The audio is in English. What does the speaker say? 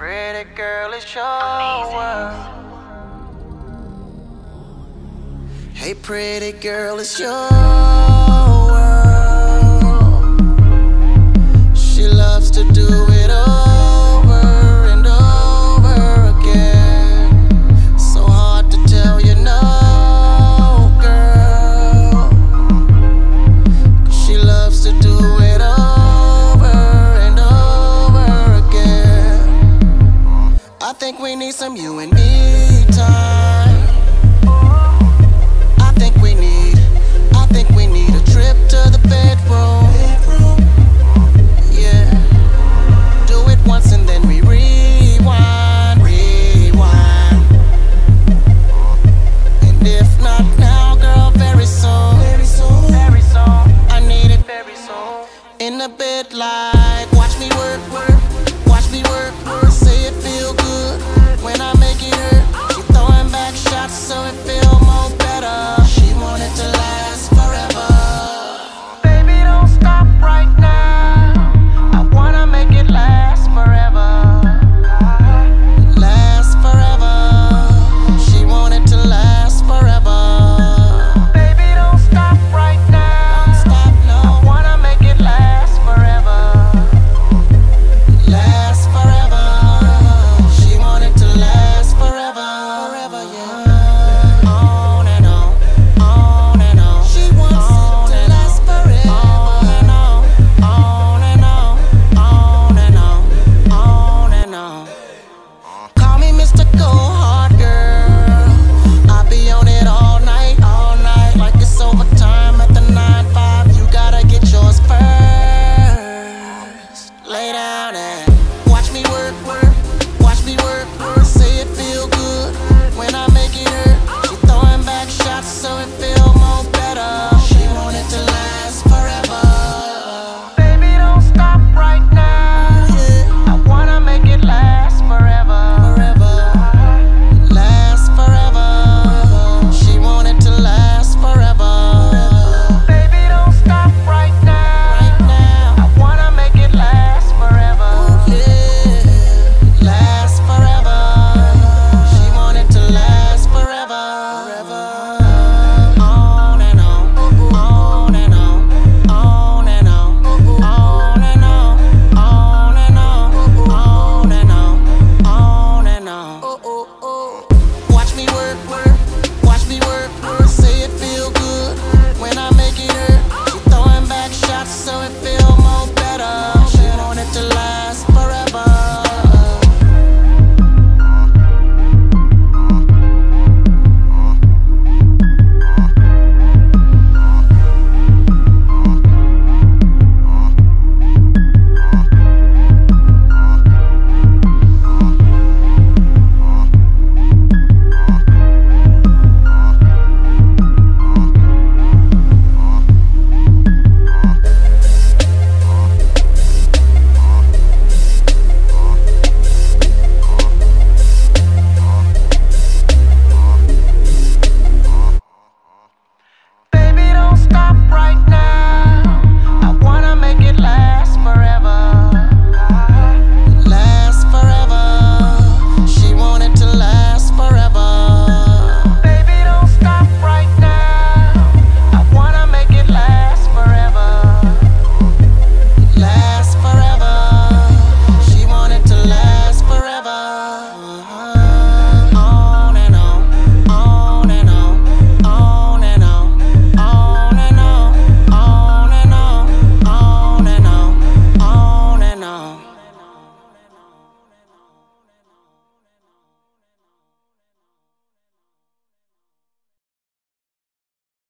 Pretty girl, it's your world. Hey, pretty girl, it's your world. She loves to do think we need some you and me time. I think we need, I think we need a trip to the bedroom. Yeah. Do it once and then we rewind, rewind. And if not now, girl, very soon. Very soon. Very soon. I need it very soon. In the bed, work